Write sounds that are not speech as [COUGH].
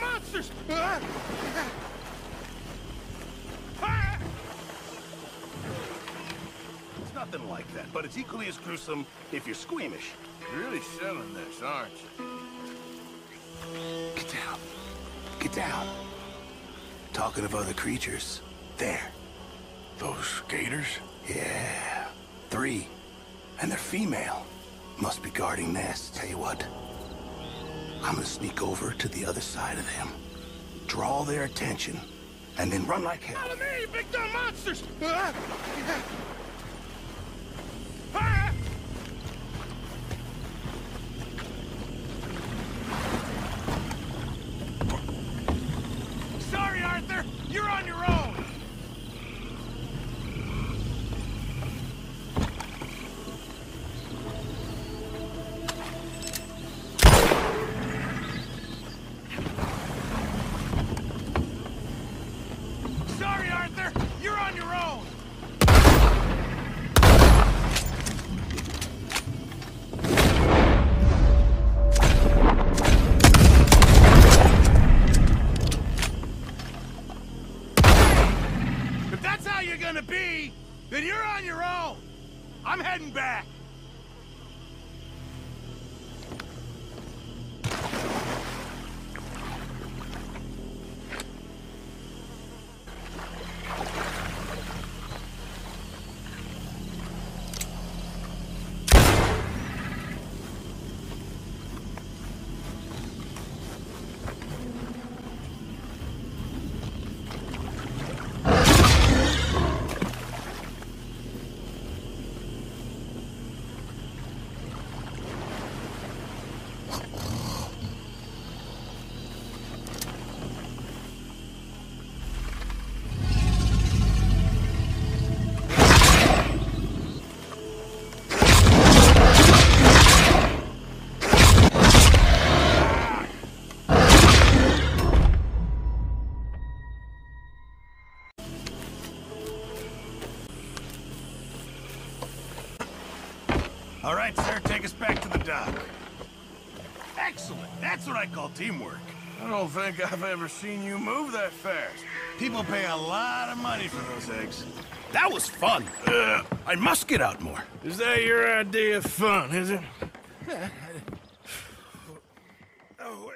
monsters! It's nothing like that, but it's equally as gruesome if you're squeamish. You're really selling this, aren't you? Get down. Get down. Talking of other creatures. There. Those gators? Yeah. Three. And they're female. Must be guarding nests. Tell you what. I'm gonna sneak over to the other side of them. Draw their attention. And then run like hell. Follow me, big dumb monsters! Ah! Ah! How you're gonna be, then you're on your own! I'm heading back! All right, sir, take us back to the dock. Excellent. That's what I call teamwork. I don't think I've ever seen you move that fast. People pay a lot of money for those eggs. That was fun. Uh, I must get out more. Is that your idea of fun, is it? [LAUGHS] oh,